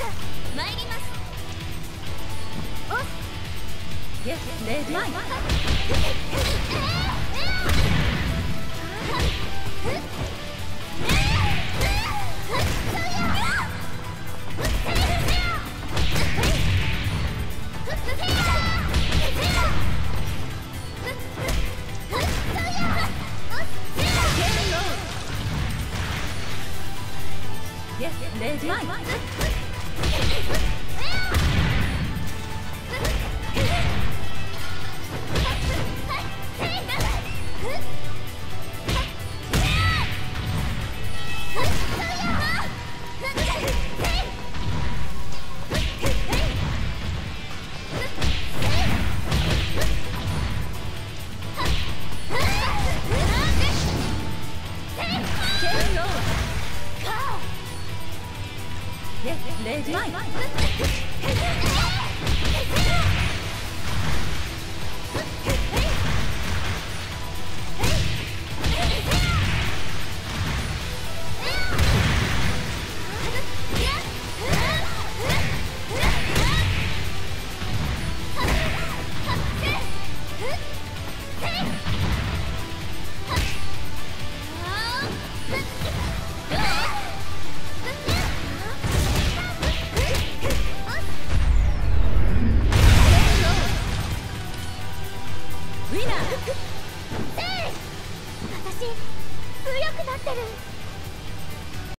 参ります。おゲッレディゲッ Let's go. レディゲッレディウィナー。私強くなってる。